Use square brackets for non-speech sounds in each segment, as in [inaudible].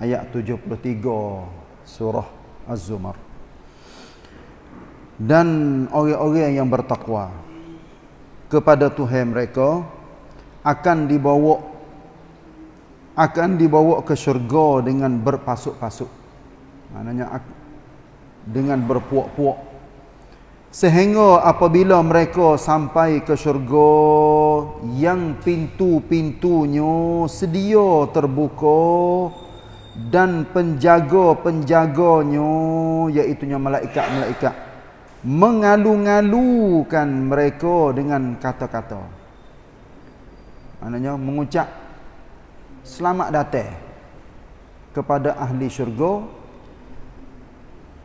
ayat 73 surah Az-Zumar. Dan orang-orang yang bertakwa kepada Tuhan mereka akan dibawa akan dibawa ke syurga dengan berpasuk-pasuk. Maknanya dengan berpuak-puak. Sehingga apabila mereka sampai ke syurga yang pintu-pintunya sedia terbuka dan penjaga-penjaganya iaitu malaikat-malaikat mengalu-ngalukan mereka dengan kata-kata. Maknanya mengucap selamat datang kepada ahli syurga.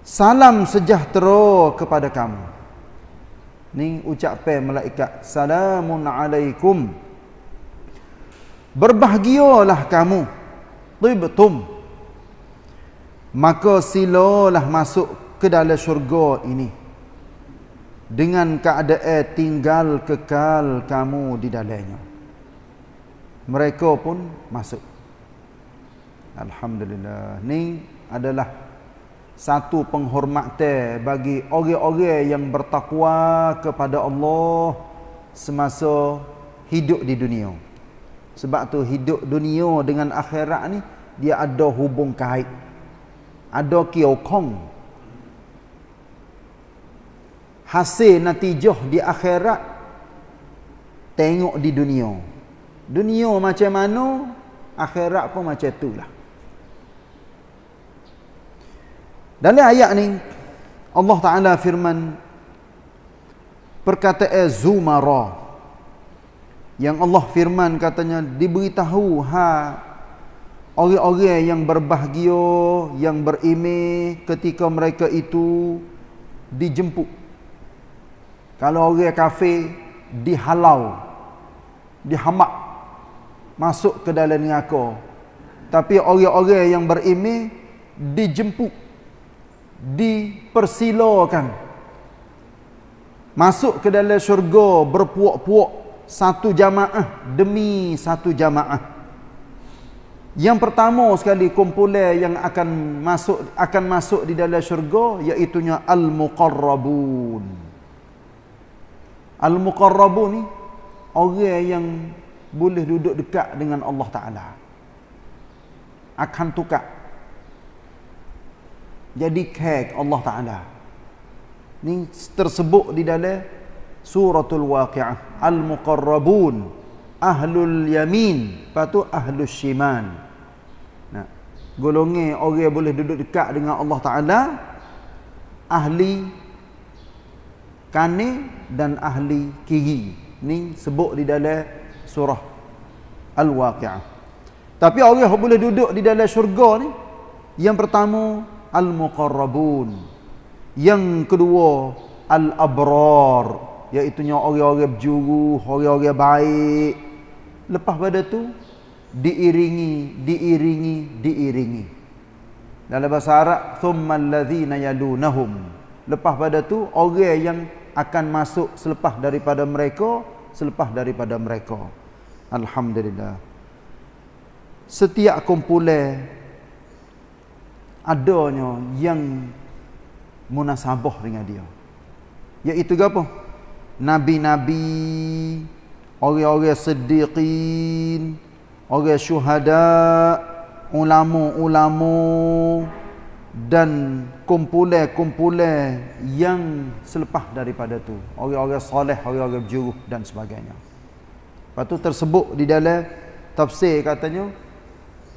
Salam sejahtera kepada kamu. Ni ucapan malaikat salamun alaikum. Berbahagialah kamu. Tibtum maka silalah masuk ke dalam syurga ini. Dengan keadaan tinggal kekal kamu di dalamnya. Mereka pun masuk. Alhamdulillah. Ni adalah satu penghormatan bagi orang-orang yang bertakwa kepada Allah semasa hidup di dunia. Sebab tu hidup dunia dengan akhirat ni dia ada hubung kait ada kiau kong hasil natijah di akhirat tengok di dunia. Dunia macam mana akhirat pun macam itulah dalam ayat ni Allah Ta'ala firman perkataan Zumara yang Allah firman katanya diberitahu ha orang-orang yang berbahagia yang berimeh ketika mereka itu dijemput. Kalau orang kafir dihalau dihamak masuk ke dalam neraka. Tapi orang-orang yang berimeh dijemput dipersilakan masuk ke dalam syurga berpuak-puak satu jamaah demi satu jamaah yang pertama sekali kumpulan yang akan masuk akan masuk di dalam syurga iaitu al-muqarrabun. Al-muqarrabun ni orang yang boleh duduk dekat dengan Allah Taala. Akan tukar. Jadi kek Allah Taala. Ni tersebut di dalam suratul waqiah al-muqarrabun ahlul yamin patu ahlus shiman golongan orang boleh duduk dekat dengan Allah Taala. Ahli kanan dan ahli kiri. Ni sebut di dalam surah al-waqiah. Tapi orang yang boleh duduk di dalam syurga ni yang pertama al-muqarrabun. Yang kedua al-abrar iaitu orang-orang berjuru orang-orang baik. Lepas pada tu diiringi diiringi diiringi. Dalam bahasa Arab thumma alladhina yalunhum lepas pada tu orang yang akan masuk selepas daripada mereka selepas daripada mereka. Alhamdulillah. Setiap kumpulan adanya yang munasabah dengan dia. Iaitu apa? Nabi-nabi orang-orang siddiqin orang syuhada ulama-ulama dan kumpulan-kumpulan yang selepas daripada tu. Orang-orang soleh orang-orang berjuruh dan sebagainya. Lepas tu tersebut di dalam tafsir katanya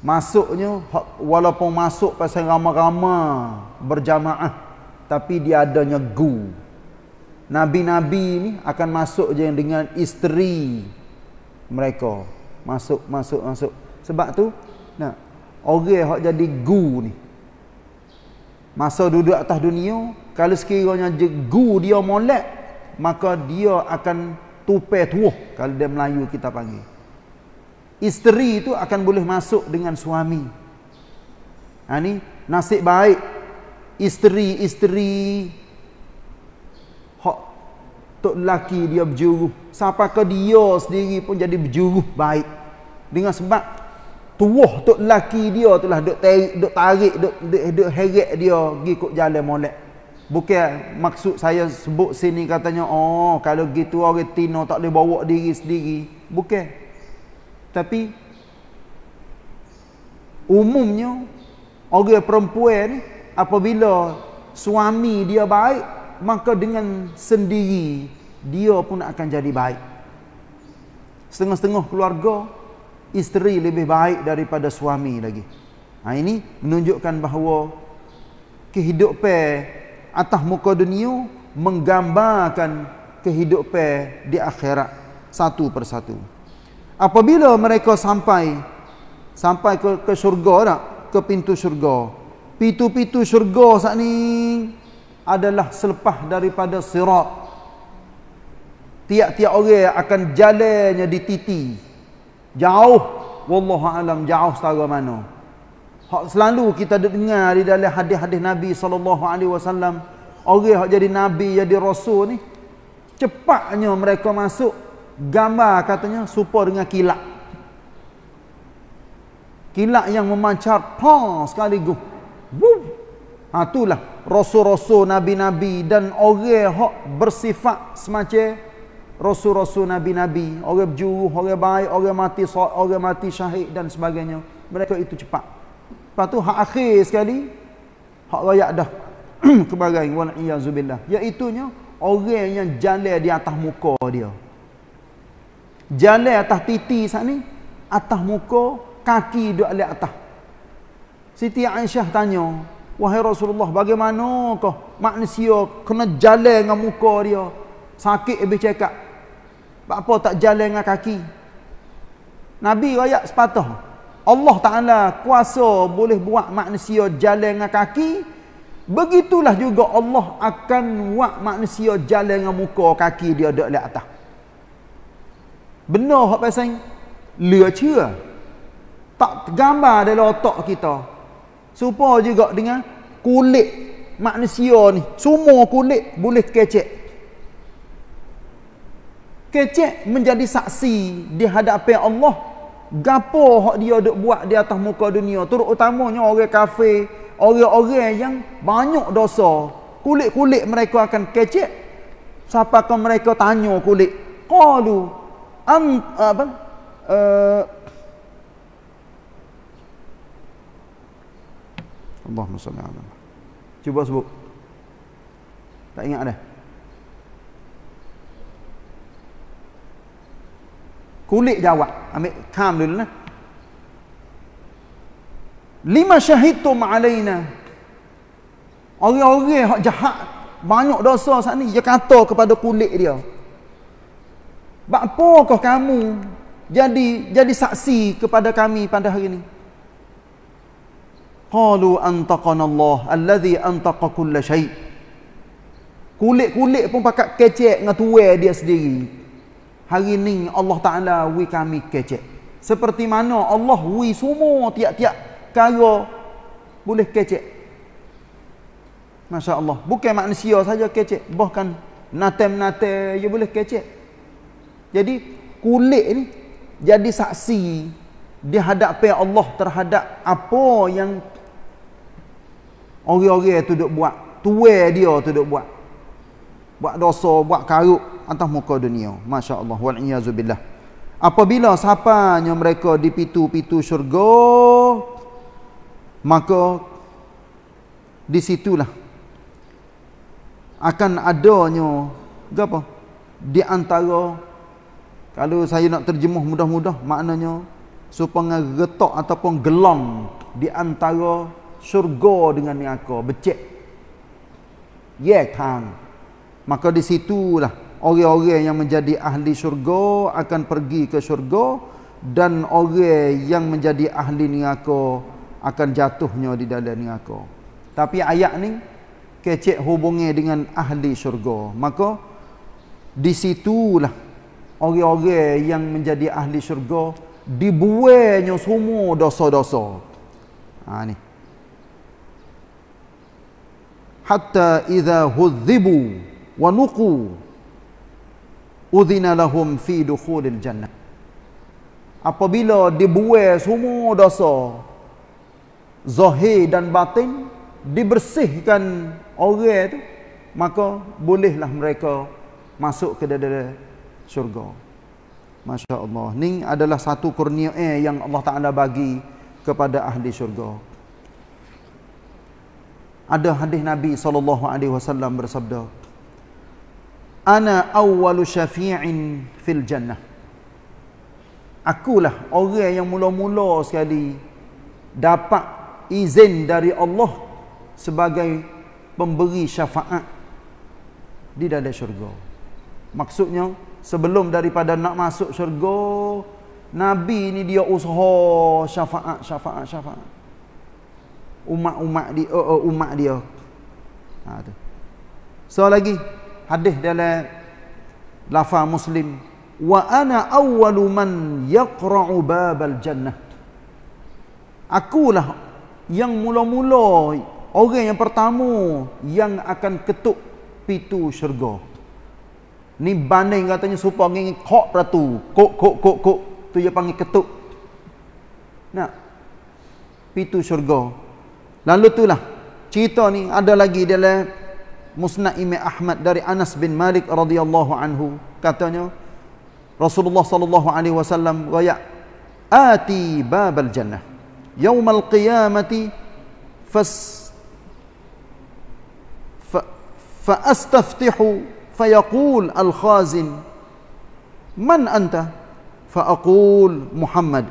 masuknya walaupun masuk pasal ramai-ramai berjamaah tapi dia adanya gu. Nabi-Nabi ni akan masuk je dengan isteri mereka masuk masuk masuk sebab tu Nah, orang hak jadi gu ni. Masa duduk atas dunia, kalau sekiranya gu dia molek, maka dia akan tupai tuah kalau dia Melayu kita panggil. Isteri itu akan boleh masuk dengan suami. Ha ni nasib baik isteri-isteri tok lelaki dia berjuruh. Sampai ke dia sendiri pun jadi berjuruh baik. Dengan sebab tuah tok lelaki dia telah duk tarik, duk tarik, duk, duk heret dia pergi kok jalan molek. Bukan maksud saya sebut sini katanya oh kalau gitu orang tino tak boleh bawa diri sendiri. Bukan. Tapi umumnya orang perempuan ni apabila suami dia baik maka dengan sendiri dia pun akan jadi baik. Setengah-setengah keluarga isteri lebih baik daripada suami lagi. Ha, ini menunjukkan bahawa kehidupan atas muka dunia menggambarkan kehidupan di akhirat satu persatu. Apabila mereka sampai sampai ke ke syurga tak? Ke pintu syurga. Pitu-pitu syurga saat ni adalah selepas daripada sirat. Tiap-tiap orang akan jalannya di titi. Jauh. Wallahu alam jauh setara mana. Hak selalu kita dengar di dalam hadis-hadis Nabi sallallahu alaihi wasallam, orang hak jadi nabi, jadi rasul ni cepatnya mereka masuk gambar katanya serupa dengan kilat. Kilat yang memancar pa sekaligus. Wuh. Ha itulah rasul-rasul nabi-nabi dan orang hak bersifat semacam rasul-rasul nabi-nabi, orang berjuruh, orang baik, orang mati orang mati syahid dan sebagainya. Mereka itu cepat. Lepas tu hak akhir sekali hak rakyat dah [clears throat] kebagai wal iyazubillah. Iaitu orang yang jalan di atas muka dia. Jalan atas titi sat ni, atas muka, kaki duduk atas. Siti Aisyah tanya, "Wahai Rasulullah, bagaimanakah manusia kena jalan dengan muka dia? Sakit habis cakap. Apa tak jalan dengan kaki?" Nabi rakyat sepatah. Allah Taala kuasa boleh buat manusia jalan dengan kaki. Begitulah juga Allah akan buat manusia jalan dengan muka kaki dia di atas. Benar hak pasal lừa chưa? Tak tergambar dalam otak kita. Supaya juga dengan kulit manusia ni. Semua kulit boleh kecek. Kecek menjadi saksi di hadapan Allah. Gapo hak dia duk buat di atas muka dunia. Terutamanya orang kafir. Orang-orang yang banyak dosa. Kulit-kulit mereka akan kecek. Siapakah mereka tanya kulit. Qalu. Am, apa? Uh, Allahumma salli ala Cuba sebut. Tak ingat dah. Kulit jawab. Ambil kam dulu lah. Lima syahidtum alaina. Orang-orang yang jahat banyak dosa saat ni dia kata kepada kulit dia. Bapakah kamu jadi jadi saksi kepada kami pada hari ini? Qalu antaqana Allah allazi antaqa kull syai kulit-kulit pun pakat kecek dengan tuai dia sendiri. Hari ni Allah Taala wi kami kecek. Seperti mana Allah wi semua tiap-tiap kaya boleh kecek. Masya Allah bukan manusia saja kecek bahkan natem-natem dia boleh kecek. Jadi kulit ni jadi saksi di hadapan Allah terhadap apa yang Orang-orang tu duk buat. Tuai dia tu duk buat. Buat dosa, buat karuk atas muka dunia. Masya Allah. Wal'iyazubillah. Apabila siapanya mereka di pitu-pitu syurga, maka di situlah akan adanya apa? Di antara kalau saya nak terjemuh mudah-mudah maknanya supaya getok ataupun gelang di antara syurga dengan neraka becek ya kan maka di situlah orang-orang yang menjadi ahli syurga akan pergi ke syurga dan orang yang menjadi ahli neraka akan jatuhnya di dalam neraka. Tapi ayat ni kecek hubungnya dengan ahli syurga. Maka di situlah orang-orang yang menjadi ahli syurga dibuainya semua dosa-dosa. Ha ni. Hatta idza hudhibu wa nuqu udhina lahum fi dukhulil jannah. Apabila dibuai semua dosa zahir dan batin dibersihkan orang tu maka bolehlah mereka masuk ke dalam syurga. Masya Allah. Ni adalah satu kurnia yang Allah Ta'ala bagi kepada ahli syurga ada hadis Nabi SAW bersabda Ana awwalu syafi'in fil jannah Akulah orang yang mula-mula sekali dapat izin dari Allah sebagai pemberi syafaat di dalam syurga. Maksudnya sebelum daripada nak masuk syurga, Nabi ni dia usaha syafaat, syafaat, syafaat. Umat-umat dia, uh, uh, umat dia. Ha tu. So lagi hadis dalam lafaz Muslim wa ana awwalu man yaqra'u babal jannah. Akulah yang mula-mula Orang yang pertama yang akan ketuk pintu syurga. Ni banding katanya supaya nging kok ratu. Kok kok kok kok tu dia panggil ketuk. Nak pintu syurga. Lalu itulah cerita ni ada lagi dalam Musnad Imam Ahmad dari Anas bin Malik radhiyallahu anhu. Katanya Rasulullah sallallahu alaihi wasallam wayak ati babal jannah. يوم القيامة فس ف... فأستفتح فيقول الخازن من أنت فأقول Muhammad.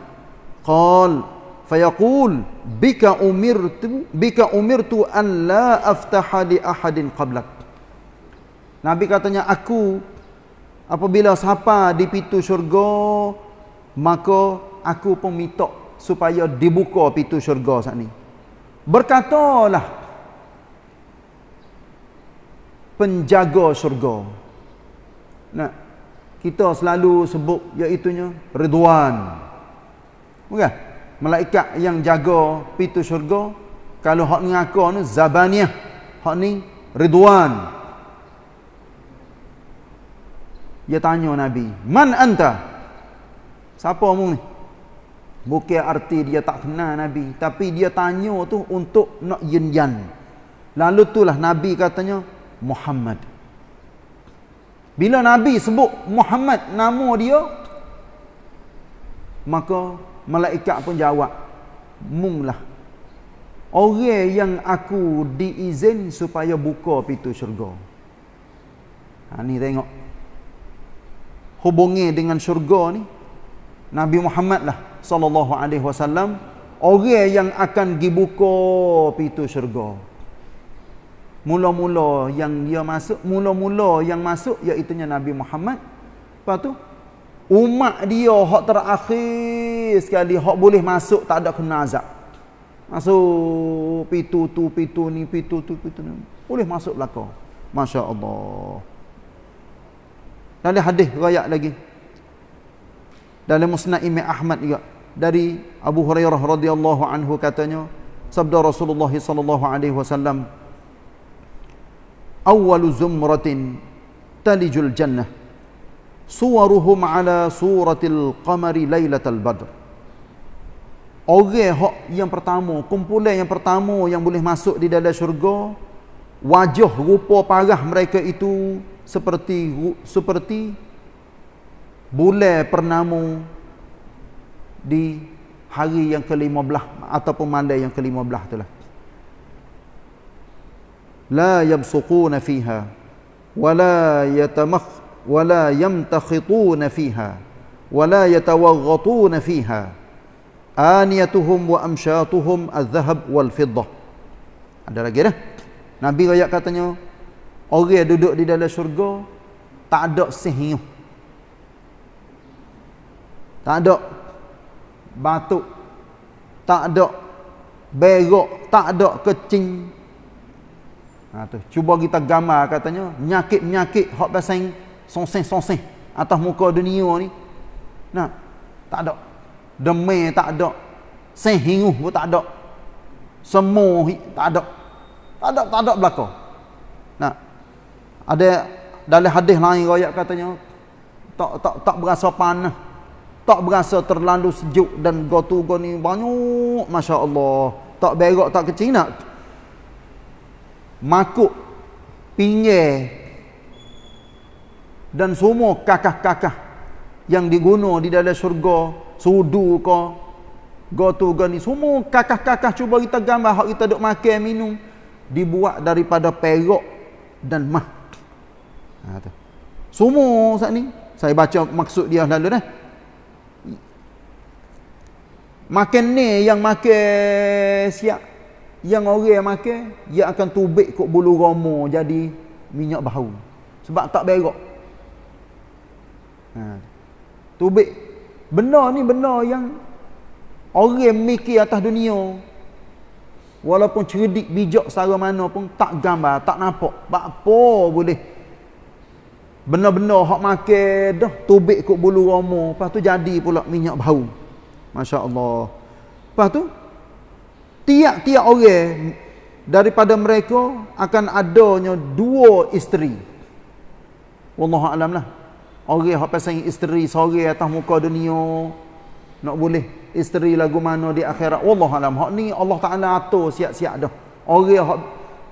قال fayaqul bika umirtu bika umirtu an la aftaha li ahadin qablak. Nabi katanya aku apabila siapa di pintu syurga maka aku pun minta supaya dibuka pintu syurga saat ni. Berkatalah penjaga syurga nah kita selalu sebut iaitu nya ridwan. Bukan? okay? Malaikat yang jaga pintu syurga kalau hak ni aku ni Zabaniyah, hak ni Ridwan. Dia tanya Nabi, "Man anta?" Siapa mu ni? Bukan arti dia tak kenal Nabi, tapi dia tanya tu untuk nak yin Lalu itulah Nabi katanya, Muhammad. Bila Nabi sebut Muhammad nama dia, maka malaikat pun jawab, munglah. Orang yang aku diizin supaya buka pintu syurga. Ha, ni tengok. Hubungi dengan syurga ni, Nabi Muhammad lah sallallahu alaihi wasallam orang yang akan dibuka pintu syurga mula-mula yang dia masuk mula-mula yang masuk iaitu Nabi Muhammad lepas tu umat dia hak terakhir sekali hak boleh masuk tak ada kena azab. Masuk pitu tu pitu ni pitu tu pitu ni. Boleh masuk belaka. masya-Allah. Dalam hadis riwayat lagi. Dalam musnad Imam Ahmad juga. Dari Abu Hurairah radhiyallahu anhu katanya sabda Rasulullah sallallahu alaihi wasallam awwalu zumratin talijul jannah suwaruhum ala suratil qamari lailatal badr. Orang hak yang pertama kumpulan yang pertama yang boleh masuk di dalam syurga wajah rupa parah mereka itu seperti seperti bulan pernama di hari yang ke-15 ataupun malam yang ke-15 itulah la yabsuquna fiha wala yatamakh ولا يمتخطون فيها ولا يتوغطون فيها آنيتهم وأمشاطهم الذهب والفضة. Ada lagi dah? Nabi ayat katanya orang yang duduk di dalam syurga tak ada sihir tak ada batuk tak ada berok tak ada kecing. Ha, tu. cuba kita gambar katanya nyakit-nyakit hak pasang sonseng-sonseng atas muka dunia ni nah tak ada. Demam tak ada. Sehinguh pun tak ada. Semua tak ada. Tak ada tak ada belaka. Nah ada dalam hadis lain royak katanya tak tak tak berasa panas tak berasa terlalu sejuk dan gotu go ni banyak masya-Allah. Tak berak tak kecil nak. Makuk pinggir dan semua kakah-kakah yang diguna di dalam syurga sudu ke gotu go ni semua kakah-kakah cuba kita gambar hak kita duk makan minum dibuat daripada perak dan mah ha tu semua saat ni saya baca maksud dia lalu dah Makan ni yang makan siap. Yang orang yang makan, dia akan tubik kok bulu roma jadi minyak bau. Sebab tak berak. Ha. Tubik. Benar ni benar yang orang mikir atas dunia. Walaupun cerdik bijak secara mana pun tak gambar, tak nampak. Apa boleh benar-benar hak makan dah tubik kok bulu roma, lepas tu jadi pula minyak bau. Masya Allah. Lepas tu, tiap-tiap orang daripada mereka akan adanya dua isteri. Wallahualam lah. Orang yang pasang isteri sore atas muka dunia. Nak boleh isteri lagu mana di akhirat. Wallahualam. Hak ni Allah Ta'ala atur siap-siap dah. Orang yang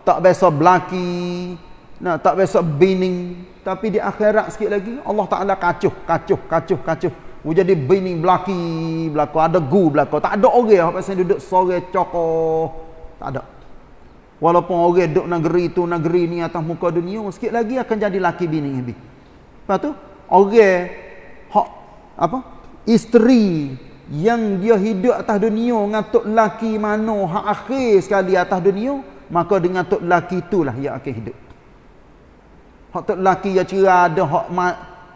tak biasa belaki. Nah, tak biasa bining. Tapi di akhirat sikit lagi, Allah Ta'ala kacuh, kacuh, kacuh, kacuh. Jadi bini belaki belako ada gu belako tak ada orang apa pasal duduk sore cokoh tak ada walaupun orang duduk negeri tu negeri ni atas muka dunia sikit lagi akan jadi laki bini ni lepas tu orang hak apa? Isteri yang dia hidup atas dunia ngatuk laki mana hak akhir sekali atas dunia maka dengan tok laki itulah yang akan hidup. Hak tok laki yang cerah ada hak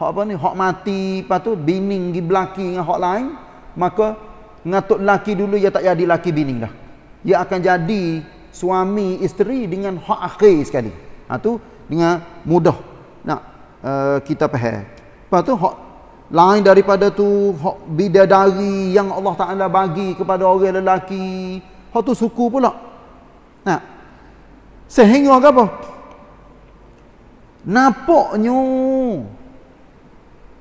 hak apa ni hak mati lepas tu bining gi belaki dengan hak lain maka ngatuk laki dulu dia tak jadi laki bining dah. Dia akan jadi suami isteri dengan hak akhir sekali. Ha tu dengan mudah. Nak uh, kita faham lepas tu hak lain daripada tu hak bidadari yang Allah Taala bagi kepada orang lelaki hak tu suku pula nah sehingga apa nampaknya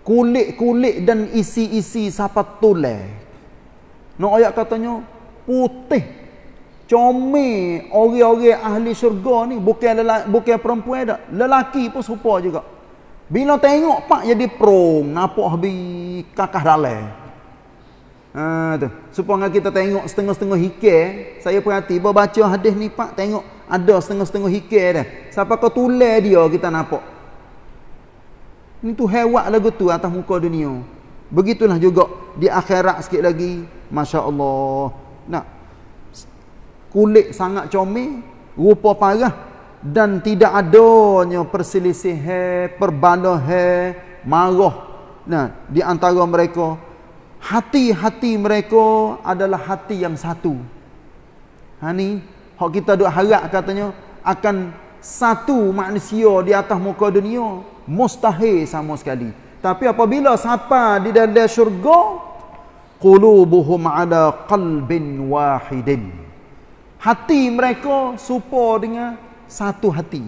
kulit-kulit dan isi-isi siapa tulis. Nak ayat katanya putih. Comel orang-orang ahli syurga ni bukan lelaki, bukan perempuan dak. Lelaki pun serupa juga. Bila tengok pak jadi prong, nampak habis kakah dalam. Ha tu. Supaya kita tengok setengah-setengah hikir, saya perhati baca hadis ni pak tengok ada setengah-setengah hikir dah. Siapa kau tulis dia kita nampak. Ini tu hewat lagu tu atas muka dunia. Begitulah juga di akhirat sikit lagi. Masya Allah. Nak. Kulit sangat comel. Rupa parah. Dan tidak adanya perselisihan, perbalahan, marah. Nah, di antara mereka. Hati-hati mereka adalah hati yang satu. Ha ni, hak kita duk harap katanya akan satu manusia di atas muka dunia mustahil sama sekali tapi apabila siapa di dalam syurga qulubuhum ala qalbin wahidin hati mereka serupa dengan satu hati.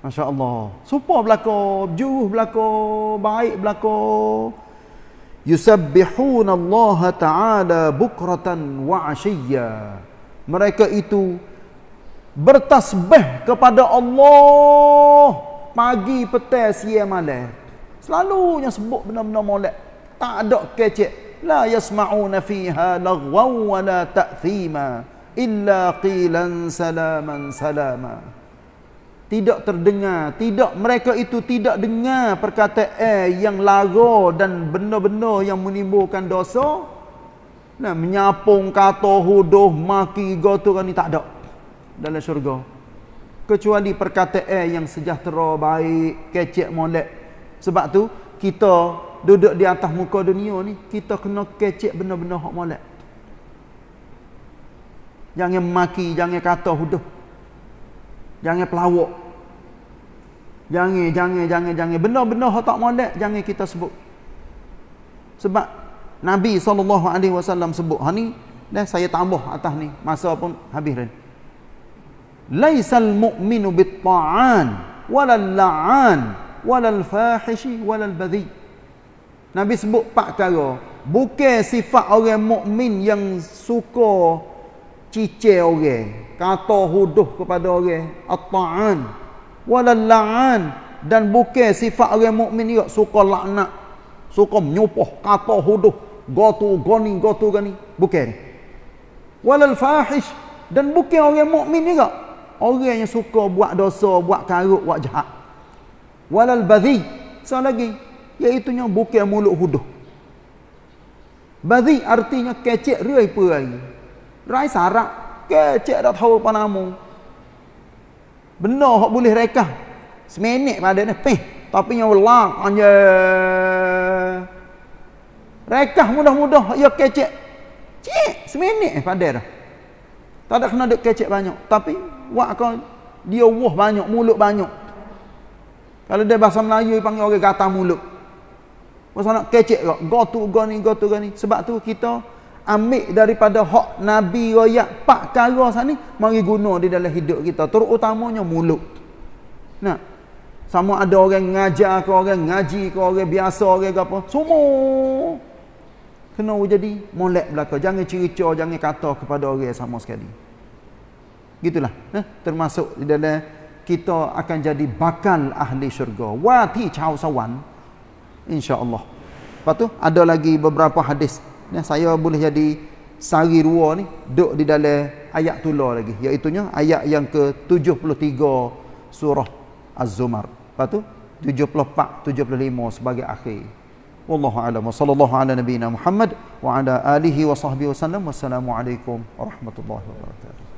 Masya Allah Supa belaka Juruh belaka Baik belaka Yusabbihuna Allah Ta'ala Bukratan wa asyiya Mereka itu bertasbih kepada Allah pagi petang siang malam. Selalunya sebut benda-benda molek. Tak ada kecek. La yasma'una fiha lagwan wa la ta'thima illa qilan salaman salama. Tidak terdengar tidak mereka itu tidak dengar perkataan yang lara dan benda-benda yang menimbulkan dosa. Nah menyapung kata huduh maki gotoran ni tak ada dalam syurga. Kecuali perkataan yang sejahtera baik kecek molek. Sebab tu kita duduk di atas muka dunia ni kita kena kecek benda-benda hak molek jangan maki jangan kata huduh. Jangan pelawak. Jangan jangan jangan jangan. Benda-benda hak tak molek jangan kita sebut. Sebab Nabi SAW sebut ha ni dan saya tambah atas ni masa pun habis dah laisal mu'minu bit ta'an walal la'an walal fahishi walal badhi. Nabi sebut empat perkara. Bukan sifat orang mukmin yang suka cicir orang kata huduh kepada orang at-ta'an walal la'an dan bukan sifat orang mukmin juga suka laknat suka menyupoh kata huduh gotu goni gotu gani bukan. Walal fahish dan bukan orang mukmin juga orang yang suka buat dosa buat karut buat jahat. Walal badhi so lagi iaitu bukan mulut huduh. Badhi artinya kecek riai perai rai sarak kecek dah tahu apa nama benda hak boleh rekah. Seminit pada ni. Peh tapi yang ulang anja rekah mudah-mudah. Ya kecek. Cik seminit pada dah. Tak ada kena dek kecek banyak. Tapi wak kau dia wah banyak mulut banyak. Kalau dia bahasa Melayu dia panggil orang gata mulut. Masa nak kecek kok. Go tu go ni go go ni. Sebab tu kita ambil daripada hak Nabi royak pak kara sana mari guna di dalam hidup kita. Terutamanya mulut. Nah. Sama ada orang ngajar ke orang ngaji ke orang biasa orang ke apa. Semua kena jadi molek belaka. Jangan cerita, jangan kata kepada orang sama sekali. Gitulah. Nah, termasuk di dalam kita akan jadi bakal ahli syurga. Wati chau sawan insya-Allah. Lepas tu ada lagi beberapa hadis yang saya boleh jadi sari dua ni duduk di dalam ayat tula lagi iaitu ayat yang ke-73 surah Az-Zumar. Lepas tu 74 75 sebagai akhir. Wallahu a'lam. Wassallallahu ala nabiyyina Muhammad wa ala alihi wa sahbihi wasallam. Wassalamualaikum warahmatullahi wabarakatuh.